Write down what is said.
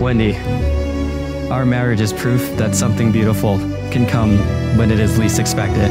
Wendy, our marriage is proof that something beautiful can come when it is least expected.